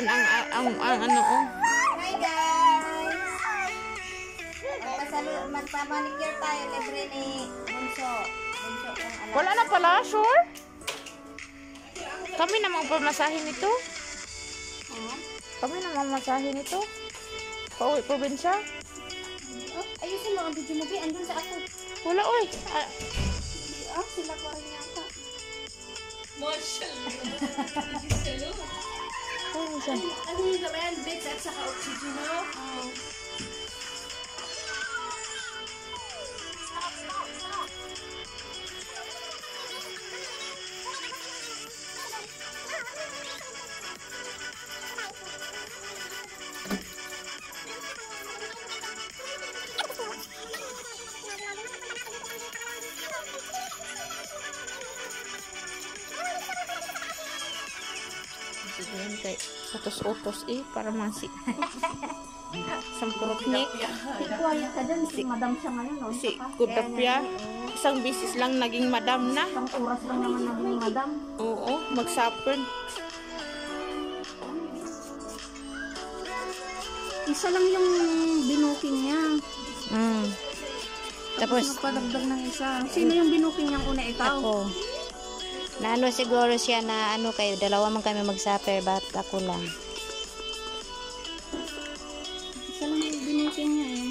down ang ang ang ano oh. Hi guys. Magpasalo magpamanicure tayo libre ni Bunso. Bunso ang ano. Wala na pala, sure? Kami na magpamasahin ito. Kami na magmasahin ito. Pauwi probinsya. Oh, ayusin mo ang video mo, Andun sa ako. Wala, oy. Ah, ah sila ko rin yata. Marshall. ano siya? Ano yung naman, Bix, at saka oxygen mo? Sige, utos-utos eh, para masi. Sampurot ni. Quiet ka dyan. Si Madam siya ngayon. Oh. Si Kudapya. Isang bisis lang naging madam na. Isang oras lang naman naging Madam. Oo, magsapon. Isa lang yung binuking niya. Mm. Tapos, Nagpadagdag ng isa. Sino yung binuking niyang una ikaw? ako. Na ano siguro siya na ano kayo, dalawa man kami mag-supper, but ako lang. Isa lang yung binuking niya eh.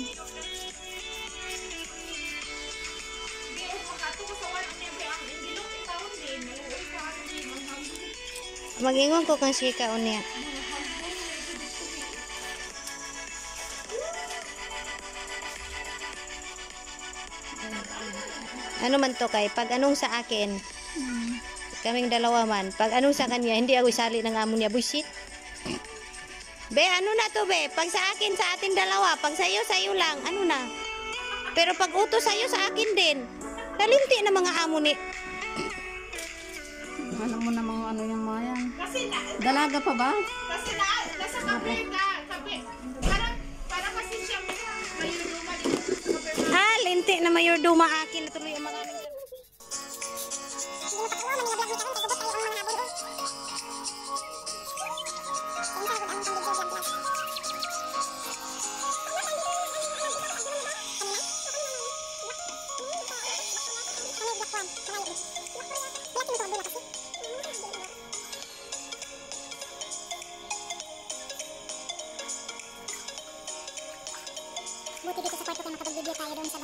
Mag-ingon ko kung sige ka unya. Ano man to kay pag anong sa akin kaming dalawa man. Pag anong sa kanya hindi ako isali ng amo niya. Buisit be ano na to be? Pag sa akin sa ating dalawa. Pag sa iyo sa iyo lang. Ano na? Pero pag utos sa iyo sa akin din. Kalimti na mga amo ni Alam mo namang ano yung mga yan. Dalaga pa ba? Kasi na, nasa kape ka, kape. Parang, parang kasi siya may kape. Ha, linti na mayorduma akin na tuloy Buti dito sa kwarto kayo makapag-video tayo doon sa